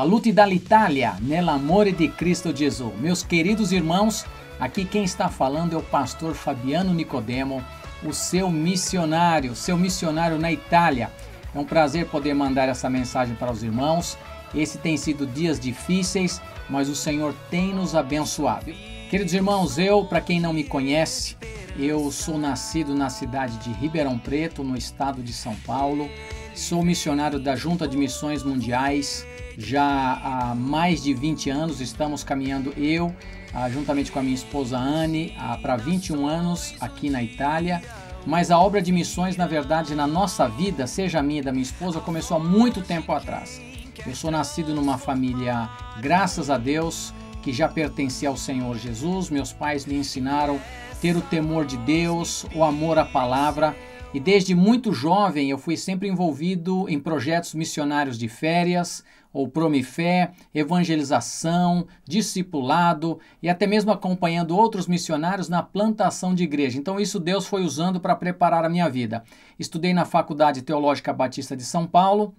Salute dall'Italia, nell'amore di Cristo Gesù. Meus queridos irmãos, aqui quem está falando é o pastor Fabiano Nicodemo, o seu missionário, seu missionário na Itália. É um prazer poder mandar essa mensagem para os irmãos. Esse tem sido dias difíceis, mas o Senhor tem nos abençoado. Queridos irmãos, eu, para quem não me conhece, eu sou nascido na cidade de Ribeirão Preto, no estado de São Paulo. Sou missionário da Junta de Missões Mundiais já há mais de 20 anos. Estamos caminhando eu, ah, juntamente com a minha esposa Anne, ah, para 21 anos aqui na Itália. Mas a obra de missões, na verdade, na nossa vida, seja a minha e da minha esposa, começou há muito tempo atrás. Eu sou nascido numa família, graças a Deus, que já pertencia ao Senhor Jesus. Meus pais me ensinaram ter o temor de Deus, o amor à palavra. E desde muito jovem eu fui sempre envolvido em projetos missionários de férias, ou promifé, evangelização, discipulado e até mesmo acompanhando outros missionários na plantação de igreja. Então isso Deus foi usando para preparar a minha vida. Estudei na Faculdade Teológica Batista de São Paulo,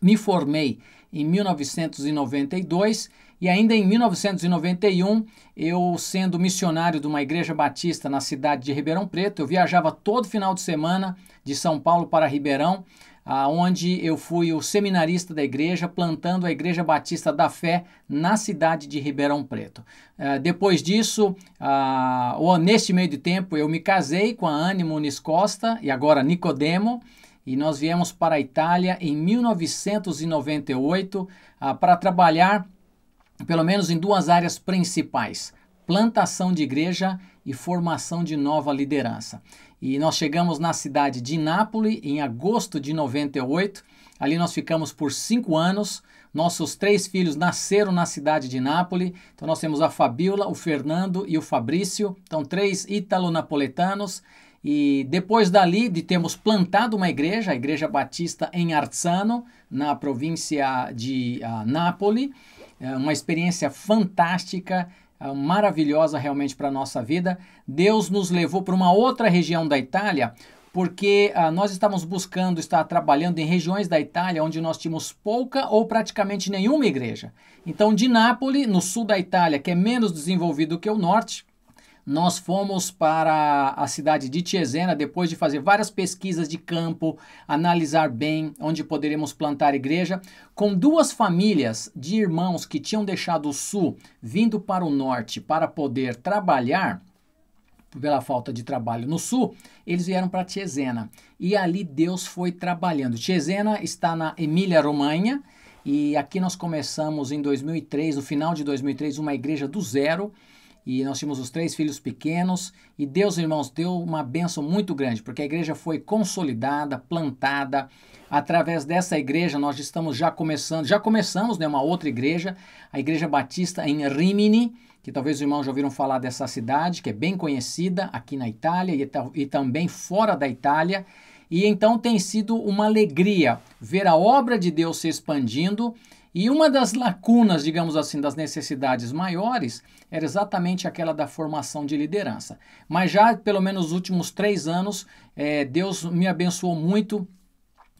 me formei em 1992 e ainda em 1991, eu sendo missionário de uma igreja batista na cidade de Ribeirão Preto, eu viajava todo final de semana de São Paulo para Ribeirão onde eu fui o seminarista da igreja, plantando a Igreja Batista da Fé na cidade de Ribeirão Preto. Uh, depois disso, uh, ou neste meio de tempo, eu me casei com a Anne Muniz Costa e agora Nicodemo, e nós viemos para a Itália em 1998 uh, para trabalhar pelo menos em duas áreas principais: plantação de igreja e formação de nova liderança. E nós chegamos na cidade de Nápoles em agosto de 98. Ali nós ficamos por cinco anos. Nossos três filhos nasceram na cidade de Nápoles. Então nós temos a Fabiola, o Fernando e o Fabrício. Então três italo-napoletanos. E depois dali de termos plantado uma igreja, a Igreja Batista em Arzano, na província de uh, Nápoles, uma experiência fantástica é maravilhosa realmente para a nossa vida. Deus nos levou para uma outra região da Itália, porque ah, nós estávamos buscando estar trabalhando em regiões da Itália onde nós tínhamos pouca ou praticamente nenhuma igreja. Então, de Nápoles, no sul da Itália, que é menos desenvolvido que o norte, nós fomos para a cidade de Tiesena depois de fazer várias pesquisas de campo, analisar bem onde poderíamos plantar igreja, com duas famílias de irmãos que tinham deixado o sul, vindo para o norte para poder trabalhar pela falta de trabalho no sul, eles vieram para Tiesena. E ali Deus foi trabalhando. Tiesena está na Emília-Romanha e aqui nós começamos em 2003, no final de 2003, uma igreja do zero e nós tínhamos os três filhos pequenos e Deus, irmãos, deu uma benção muito grande, porque a igreja foi consolidada, plantada. Através dessa igreja nós estamos já começando, já começamos, né, uma outra igreja, a Igreja Batista em Rimini, que talvez os irmãos já ouviram falar dessa cidade, que é bem conhecida aqui na Itália e, e também fora da Itália. E então tem sido uma alegria ver a obra de Deus se expandindo e uma das lacunas, digamos assim, das necessidades maiores era exatamente aquela da formação de liderança. Mas já pelo menos nos últimos três anos, é, Deus me abençoou muito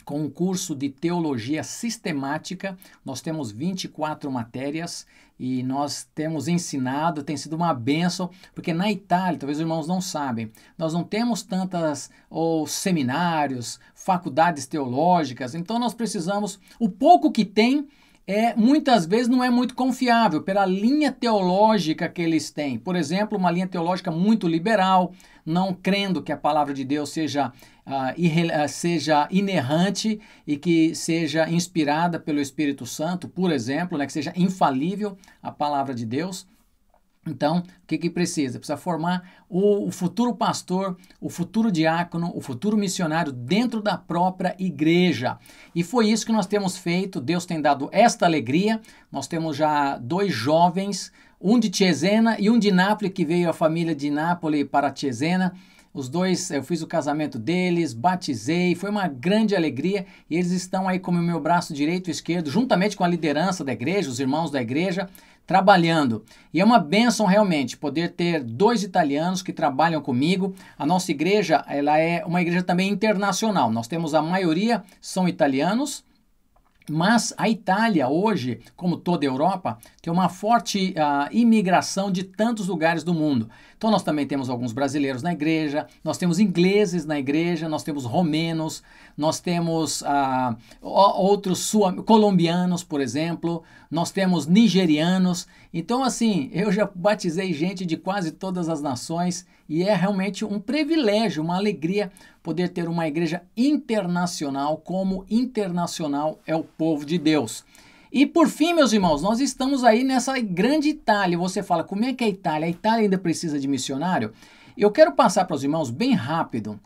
com um curso de teologia sistemática. Nós temos 24 matérias e nós temos ensinado, tem sido uma benção, porque na Itália, talvez os irmãos não sabem, nós não temos tantas ou seminários, faculdades teológicas, então nós precisamos, o pouco que tem, é muitas vezes não é muito confiável pela linha teológica que eles têm. Por exemplo, uma linha teológica muito liberal, não crendo que a palavra de Deus seja, uh, seja inerrante e que seja inspirada pelo Espírito Santo, por exemplo, né, que seja infalível a palavra de Deus. Então, o que, que precisa? Precisa formar o, o, futuro pastor, o futuro diácono, o futuro missionário dentro da própria igreja. E foi isso que nós temos feito. Deus tem dado esta alegria. Nós temos já dois jovens, um de Cesena e um de Nápoles, que veio a família de Nápoles para Cesena. Os dois, eu fiz o casamento deles, batizei, foi uma grande alegria e eles estão aí como meu braço direito e esquerdo, juntamente com a liderança da igreja, os irmãos da igreja, trabalhando. E é uma benção realmente poder ter dois italianos que trabalham comigo. A nossa igreja, ela é uma igreja também internacional. Nós temos a maioria são italianos, Mas a Itália hoje, como toda a Europa, tem uma forte uh, imigração de tantos lugares do mundo. Então nós também temos alguns brasileiros na igreja, nós temos ingleses na igreja, nós temos romenos, nós temos uh, outros colombianos, por exemplo, nós temos nigerianos. Então assim, eu já batizei gente de quase todas as nações e é realmente um privilégio, uma alegria poder ter uma igreja internacional, como internacional é o povo de Deus. E por fim, meus irmãos, nós estamos aí nessa grande Itália. Você fala, como é que é a Itália? A Itália ainda precisa de missionário? Eu quero passar para os irmãos bem rápido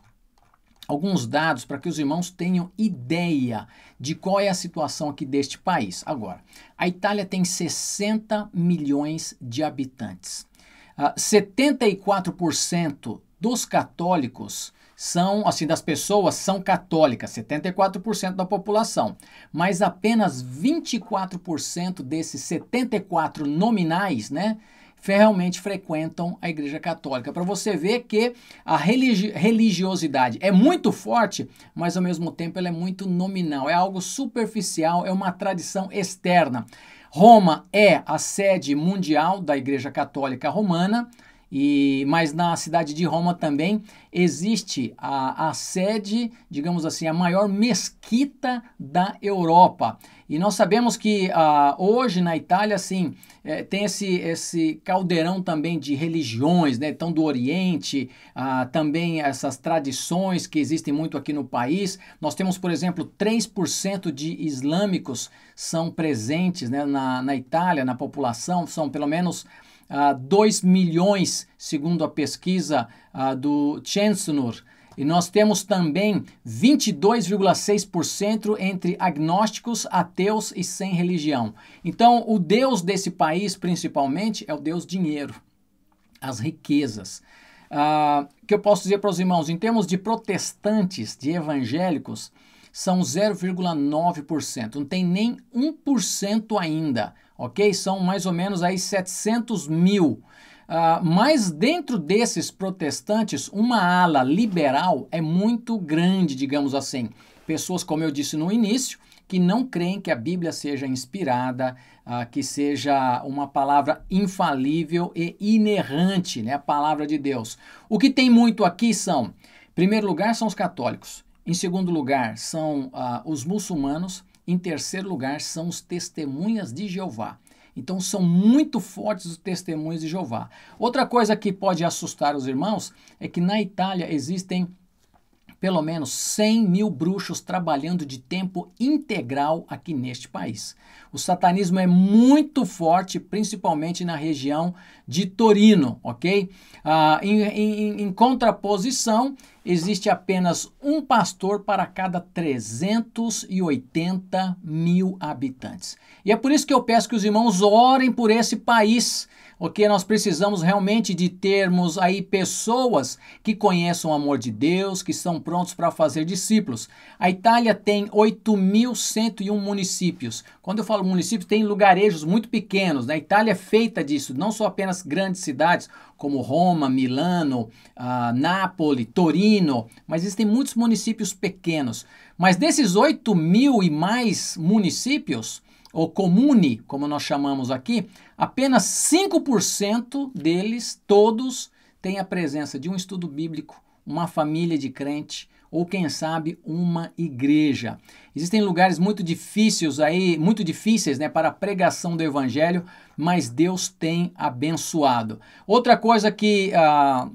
alguns dados para que os irmãos tenham ideia de qual é a situação aqui deste país. Agora, a Itália tem 60 milhões de habitantes. Uh, ah, 74% dos católicos são, assim, das pessoas são católicas, 74% da população, mas apenas 24% desses 74 nominais, né, realmente frequentam a Igreja Católica. Para você ver que a religi religiosidade é muito forte, mas ao mesmo tempo ela é muito nominal, é algo superficial, é uma tradição externa. Roma é a sede mundial da Igreja Católica Romana. E, mas na cidade de Roma também existe a, a sede, digamos assim, a maior mesquita da Europa. E nós sabemos que uh, hoje na Itália, assim, é, tem esse, esse caldeirão também de religiões, né? Então, do Oriente, uh, também essas tradições que existem muito aqui no país. Nós temos, por exemplo, 3% de islâmicos são presentes né, na, na Itália, na população, são pelo menos uh, 2 milhões, segundo a pesquisa uh, do Chancellor. E nós temos também 22,6% entre agnósticos, ateus e sem religião. Então, o Deus desse país, principalmente, é o Deus dinheiro, as riquezas. Uh, que eu posso dizer para os irmãos, em termos de protestantes, de evangélicos, são 0,9%, não tem nem 1% ainda ok? São mais ou menos aí 700 mil. Uh, mas dentro desses protestantes, uma ala liberal é muito grande, digamos assim. Pessoas, como eu disse no início, que não creem que a Bíblia seja inspirada, uh, que seja uma palavra infalível e inerrante, né? a palavra de Deus. O que tem muito aqui são, em primeiro lugar, são os católicos. Em segundo lugar, são uh, os muçulmanos. Em terceiro lugar, são os testemunhas de Jeová. Então são muito fortes os testemunhos de Jeová. Outra coisa que pode assustar os irmãos é que na Itália existem pelo menos 100 mil bruxos trabalhando de tempo integral aqui neste país. O satanismo é muito forte, principalmente na região de Torino, ok? Ah, em, em, em contraposição, existe apenas um pastor para cada 380 mil habitantes. E é por isso que eu peço que os irmãos orem por esse país ok? Nós precisamos realmente de termos aí pessoas que conheçam o amor de Deus, que estão prontos para fazer discípulos. A Itália tem 8.101 municípios. Quando eu falo municípios, tem lugarejos muito pequenos. Né? A Itália é feita disso, não só apenas grandes cidades como Roma, Milano, uh, Nápoles, Torino, mas existem muitos municípios pequenos. Mas desses 8 mil e mais municípios, ou comune, como nós chamamos aqui, apenas 5% deles, todos, têm a presença de um estudo bíblico, uma família de crente ou quem sabe uma igreja. Existem lugares muito difíceis aí, muito difíceis, né, para a pregação do evangelho, mas Deus tem abençoado. Outra coisa que uh,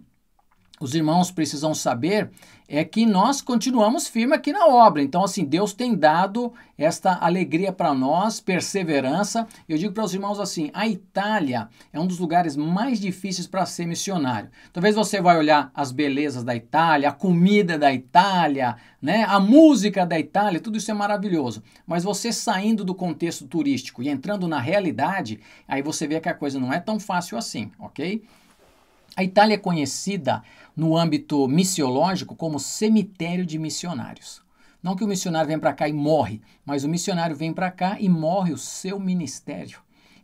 os irmãos precisam saber é que nós continuamos firme aqui na obra. Então, assim, Deus tem dado esta alegria para nós, perseverança. Eu digo para os irmãos assim: a Itália é um dos lugares mais difíceis para ser missionário. Talvez você vai olhar as belezas da Itália, a comida da Itália, né, a música da Itália, tudo isso é maravilhoso. Mas você saindo do contexto turístico e entrando na realidade, aí você vê que a coisa não é tão fácil assim, ok? A Itália é conhecida no âmbito missiológico como cemitério de missionários. Não que o missionário vem para cá e morre, mas o missionário vem para cá e morre o seu ministério.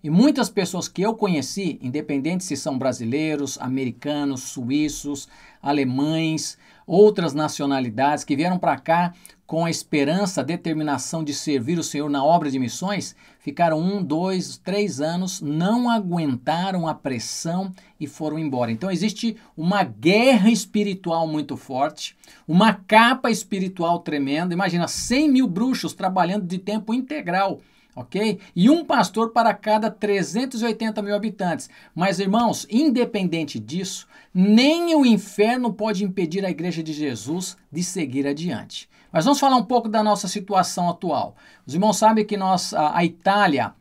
E muitas pessoas que eu conheci, independente se são brasileiros, americanos, suíços, alemães, outras nacionalidades que vieram para cá com a esperança, a determinação de servir o Senhor na obra de missões, ficaram um, dois, três anos, não aguentaram a pressão e foram embora. Então existe uma guerra espiritual muito forte, uma capa espiritual tremenda. Imagina 100 mil bruxos trabalhando de tempo integral ok? E um pastor para cada 380 mil habitantes. Mas, irmãos, independente disso, nem o inferno pode impedir a igreja de Jesus de seguir adiante. Mas vamos falar um pouco da nossa situação atual. Os irmãos sabem que nós, a, a Itália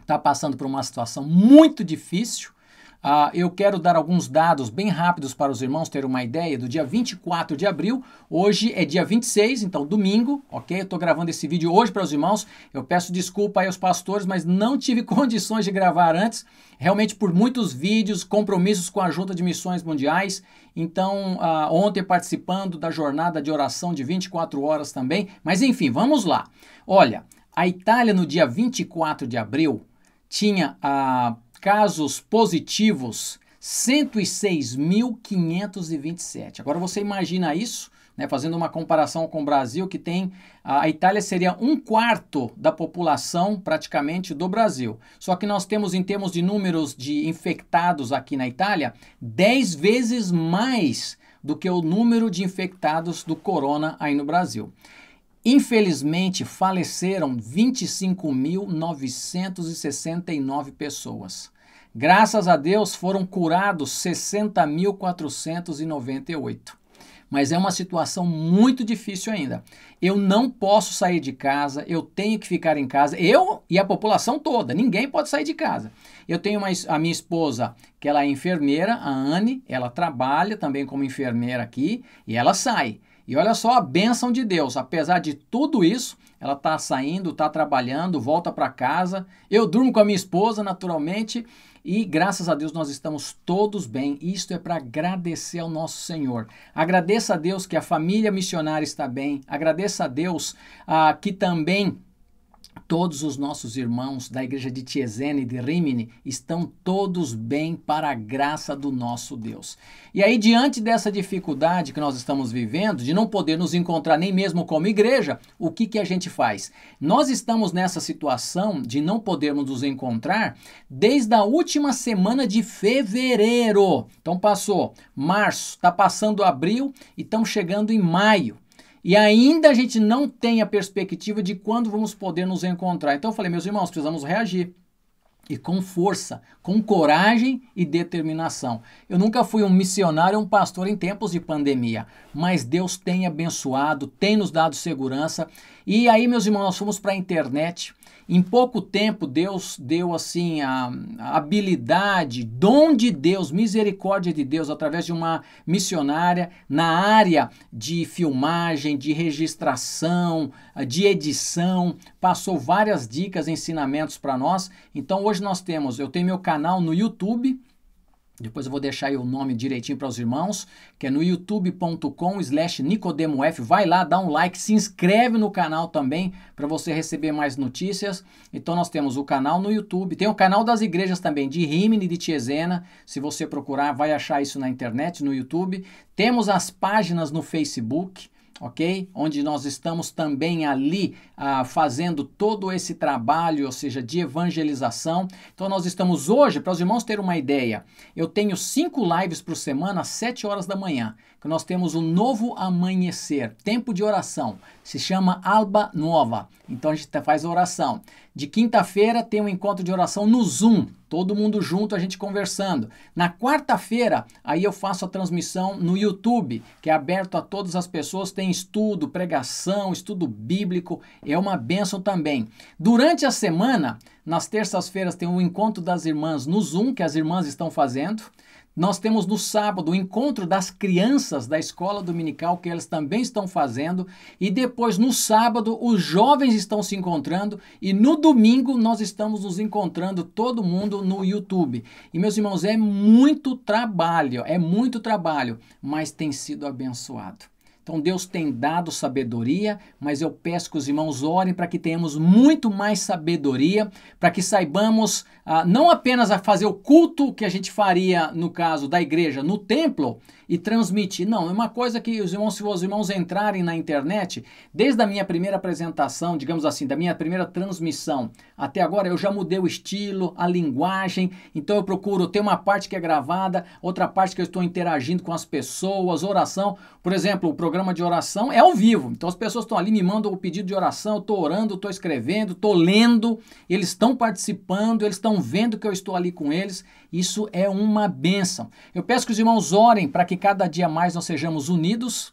está passando por uma situação muito difícil. Uh, eu quero dar alguns dados bem rápidos para os irmãos terem uma ideia do dia 24 de abril. Hoje é dia 26, então domingo, ok? Eu estou gravando esse vídeo hoje para os irmãos. Eu peço desculpa aí aos pastores, mas não tive condições de gravar antes, realmente por muitos vídeos, compromissos com a Junta de Missões Mundiais. Então, uh, ontem participando da jornada de oração de 24 horas também. Mas enfim, vamos lá. Olha, a Itália no dia 24 de abril tinha a uh, casos positivos 106.527. Agora você imagina isso, né, fazendo uma comparação com o Brasil, que tem. A Itália seria um quarto da população praticamente do Brasil. Só que nós temos, em termos de números de infectados aqui na Itália, 10 vezes mais do que o número de infectados do corona aí no Brasil. Infelizmente, faleceram 25.969 pessoas. Graças a Deus, foram curados 60.498. Mas é uma situação muito difícil ainda. Eu não posso sair de casa, eu tenho que ficar em casa. Eu e a população toda, ninguém pode sair de casa. Eu tenho uma, a minha esposa, que ela é enfermeira, a Anne, ela trabalha também como enfermeira aqui e ela sai. E olha só a bênção de Deus, apesar de tudo isso, ela está saindo, está trabalhando, volta para casa. Eu durmo com a minha esposa, naturalmente, e graças a Deus nós estamos todos bem. Isto é para agradecer ao nosso Senhor. Agradeça a Deus que a família missionária está bem. Agradeça a Deus ah, que também Todos os nossos irmãos da igreja de Tiesene e de Rimini estão todos bem para a graça do nosso Deus. E aí, diante dessa dificuldade que nós estamos vivendo, de não poder nos encontrar nem mesmo como igreja, o que, que a gente faz? Nós estamos nessa situação de não podermos nos encontrar desde a última semana de fevereiro. Então, passou março, está passando abril e estamos chegando em maio. E ainda a gente não tem a perspectiva de quando vamos poder nos encontrar. Então eu falei, meus irmãos, precisamos reagir. E com força, com coragem e determinação. Eu nunca fui um missionário, um pastor em tempos de pandemia, mas Deus tem abençoado, tem nos dado segurança. E aí, meus irmãos, nós fomos para a internet em pouco tempo, Deus deu assim a, a, habilidade, dom de Deus, misericórdia de Deus, através de uma missionária na área de filmagem, de registração, de edição, passou várias dicas, ensinamentos para nós. Então hoje nós temos, eu tenho meu canal no YouTube, depois eu vou deixar aí o nome direitinho para os irmãos, que é no youtube.com slash nicodemof. Vai lá, dá um like, se inscreve no canal também para você receber mais notícias. Então nós temos o canal no YouTube, tem o canal das igrejas também, de Rimini e de Tiesena. Se você procurar, vai achar isso na internet, no YouTube. Temos as páginas no Facebook, ok? Onde nós estamos também ali ah, fazendo todo esse trabalho, ou seja, de evangelização. Então nós estamos hoje, para os irmãos terem uma ideia, eu tenho cinco lives por semana às sete horas da manhã, que nós temos o um novo amanhecer, tempo de oração, se chama Alba Nova. Então a gente faz oração. De quinta-feira tem um encontro de oração no Zoom, todo mundo junto, a gente conversando. Na quarta-feira, aí eu faço a transmissão no YouTube, que é aberto a todas as pessoas, tem estudo, pregação, estudo bíblico, é uma bênção também. Durante a semana, nas terças-feiras tem o encontro das irmãs no Zoom, que as irmãs estão fazendo. Nós temos no sábado o encontro das crianças da escola dominical, que elas também estão fazendo. E depois, no sábado, os jovens estão se encontrando. E no domingo, nós estamos nos encontrando, todo mundo, no YouTube. E, meus irmãos, é muito trabalho, é muito trabalho, mas tem sido abençoado Então Deus tem dado sabedoria, mas eu peço que os irmãos orem para que tenhamos muito mais sabedoria, para que saibamos ah, não apenas a fazer o culto que a gente faria no caso da igreja no templo e transmitir. Não, é uma coisa que os irmãos, se os irmãos entrarem na internet, desde a minha primeira apresentação, digamos assim, da minha primeira transmissão até agora, eu já mudei o estilo, a linguagem. Então eu procuro ter uma parte que é gravada, outra parte que eu estou interagindo com as pessoas, oração. Por exemplo, o programa de oração é ao vivo. Então as pessoas estão ali, me mandam o pedido de oração, eu estou orando, estou escrevendo, estou lendo, eles estão participando, eles estão vendo que eu estou ali com eles. Isso é uma bênção. Eu peço que os irmãos orem para que cada dia mais nós sejamos unidos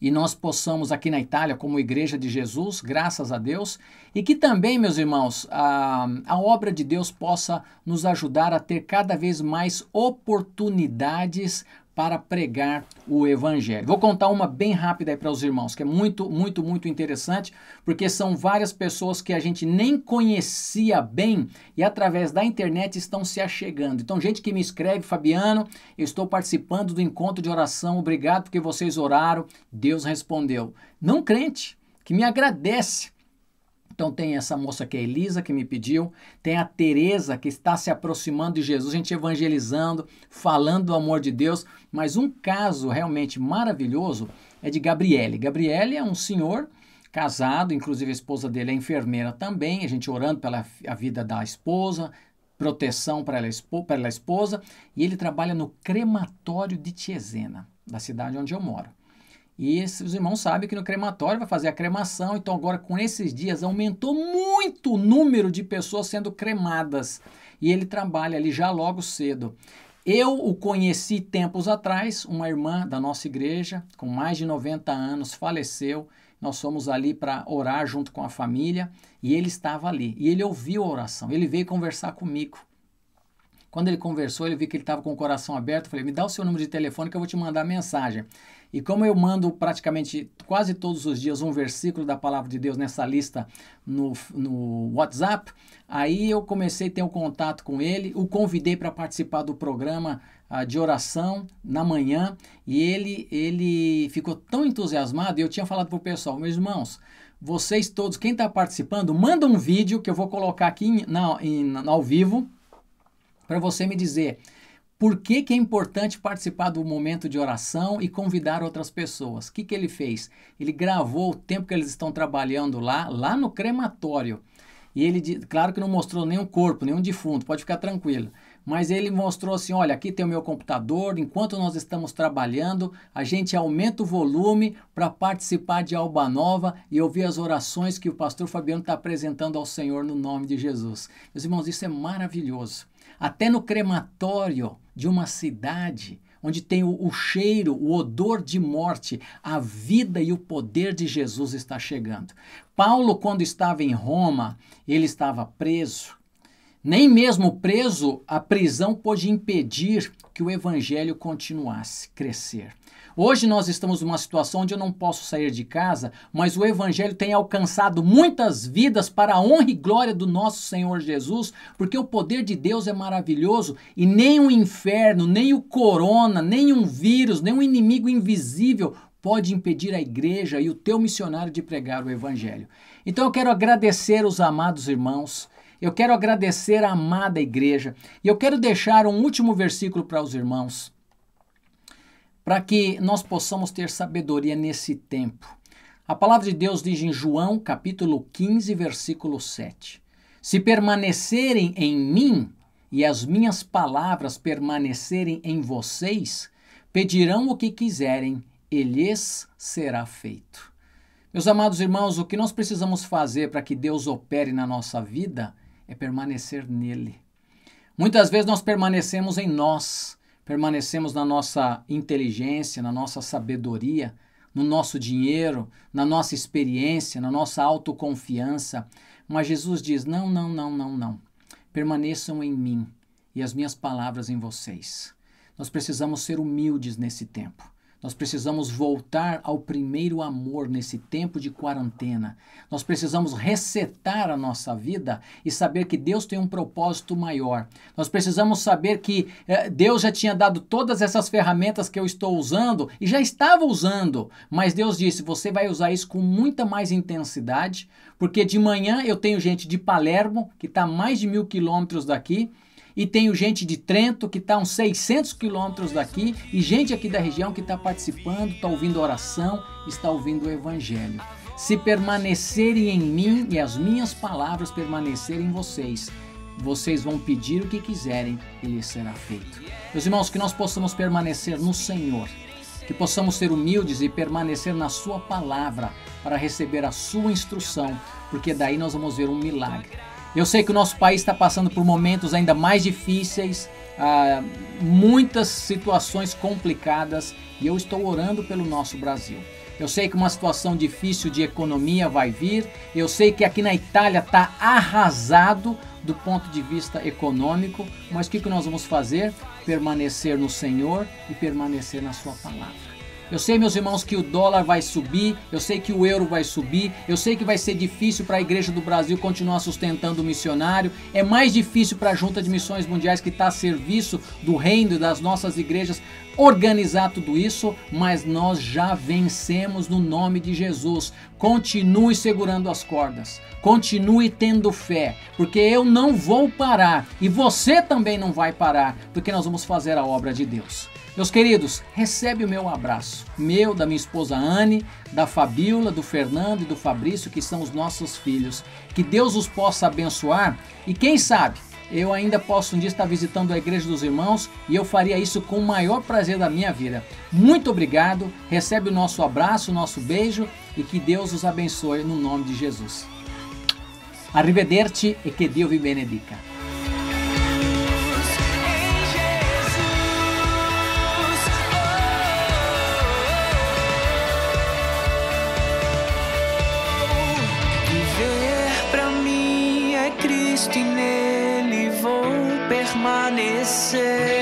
e nós possamos aqui na Itália, como Igreja de Jesus, graças a Deus, e que também, meus irmãos, a, a obra de Deus possa nos ajudar a ter cada vez mais oportunidades para pregar o evangelho. Vou contar uma bem rápida aí para os irmãos, que é muito, muito, muito interessante, porque são várias pessoas que a gente nem conhecia bem e através da internet estão se achegando. Então, gente que me escreve, Fabiano, eu estou participando do encontro de oração, obrigado porque vocês oraram, Deus respondeu. Não crente, que me agradece então tem essa moça que é Elisa que me pediu, tem a Teresa que está se aproximando de Jesus, a gente evangelizando, falando do amor de Deus, mas um caso realmente maravilhoso é de Gabriele. Gabriele é um senhor casado, inclusive a esposa dele é enfermeira também, a gente orando pela a vida da esposa, proteção para ela, para ela esposa, e ele trabalha no crematório de Tiesena, da cidade onde eu moro. E os irmãos sabem que no crematório vai fazer a cremação, então agora com esses dias aumentou muito o número de pessoas sendo cremadas. E ele trabalha ali já logo cedo. Eu o conheci tempos atrás, uma irmã da nossa igreja, com mais de 90 anos, faleceu. Nós fomos ali para orar junto com a família e ele estava ali. E ele ouviu a oração, ele veio conversar comigo. Quando ele conversou, ele viu que ele estava com o coração aberto. Eu falei: me dá o seu número de telefone que eu vou te mandar mensagem. E como eu mando praticamente quase todos os dias um versículo da palavra de Deus nessa lista no, no WhatsApp, aí eu comecei a ter um contato com ele, o convidei para participar do programa uh, de oração na manhã e ele, ele ficou tão entusiasmado. E eu tinha falado para o pessoal, meus irmãos, vocês todos, quem está participando, manda um vídeo que eu vou colocar aqui na, em, ao vivo para você me dizer por que, que, é importante participar do momento de oração e convidar outras pessoas? O que, que ele fez? Ele gravou o tempo que eles estão trabalhando lá, lá no crematório. E ele, claro que não mostrou nenhum corpo, nenhum defunto, pode ficar tranquilo. Mas ele mostrou assim: olha, aqui tem o meu computador, enquanto nós estamos trabalhando, a gente aumenta o volume para participar de Alba Nova e ouvir as orações que o pastor Fabiano está apresentando ao Senhor no nome de Jesus. Meus irmãos, isso é maravilhoso. Até no crematório de uma cidade onde tem o, o, cheiro, o odor de morte, a vida e o poder de Jesus está chegando. Paulo, quando estava em Roma, ele estava preso. Nem mesmo preso, a prisão pôde impedir que o evangelho continuasse crescer. Hoje nós estamos numa situação onde eu não posso sair de casa, mas o Evangelho tem alcançado muitas vidas para a honra e glória do nosso Senhor Jesus, porque o poder de Deus é maravilhoso e nem o inferno, nem o corona, nem um vírus, nem um inimigo invisível pode impedir a igreja e o teu missionário de pregar o Evangelho. Então eu quero agradecer os amados irmãos. Eu quero agradecer a amada igreja e eu quero deixar um último versículo para os irmãos para que nós possamos ter sabedoria nesse tempo. A palavra de Deus diz em João, capítulo 15, versículo 7: Se permanecerem em mim e as minhas palavras permanecerem em vocês, pedirão o que quiserem e lhes será feito. Meus amados irmãos, o que nós precisamos fazer para que Deus opere na nossa vida é permanecer nele. Muitas vezes nós permanecemos em nós, permanecemos na nossa inteligência, na nossa sabedoria, no nosso dinheiro, na nossa experiência, na nossa autoconfiança. Mas Jesus diz: não, não, não, não, não. Permaneçam em mim e as minhas palavras em vocês. Nós precisamos ser humildes nesse tempo. Nós precisamos voltar ao primeiro amor nesse tempo de quarentena. Nós precisamos resetar a nossa vida e saber que Deus tem um propósito maior. Nós precisamos saber que eh, Deus já tinha dado todas essas ferramentas que eu estou usando e já estava usando, mas Deus disse: você vai usar isso com muita mais intensidade, porque de manhã eu tenho gente de Palermo, que está mais de mil quilômetros daqui e tenho gente de Trento que está uns 600 quilômetros daqui e gente aqui da região que está participando, está ouvindo oração, está ouvindo o Evangelho. Se permanecerem em mim e as minhas palavras permanecerem em vocês, vocês vão pedir o que quiserem e lhes será feito. Meus irmãos, que nós possamos permanecer no Senhor, que possamos ser humildes e permanecer na Sua palavra para receber a Sua instrução, porque daí nós vamos ver um milagre. Eu sei que o nosso país está passando por momentos ainda mais difíceis, ah, muitas situações complicadas e eu estou orando pelo nosso Brasil. Eu sei que uma situação difícil de economia vai vir. Eu sei que aqui na Itália está arrasado do ponto de vista econômico, mas o que, que nós vamos fazer? Permanecer no Senhor e permanecer na Sua palavra. Eu sei, meus irmãos, que o dólar vai subir, eu sei que o euro vai subir, eu sei que vai ser difícil para a Igreja do Brasil continuar sustentando o missionário, é mais difícil para a Junta de Missões Mundiais, que está a serviço do reino e das nossas igrejas, organizar tudo isso, mas nós já vencemos no nome de Jesus. Continue segurando as cordas, continue tendo fé, porque eu não vou parar e você também não vai parar, porque nós vamos fazer a obra de Deus. Meus queridos, recebe o meu abraço, meu, da minha esposa Anne, da Fabiola, do Fernando e do Fabrício, que são os nossos filhos. Que Deus os possa abençoar e quem sabe eu ainda posso um dia estar visitando a Igreja dos Irmãos e eu faria isso com o maior prazer da minha vida. Muito obrigado, recebe o nosso abraço, o nosso beijo e que Deus os abençoe no nome de Jesus. Arrivederci e que Dio vi benedica. Cristo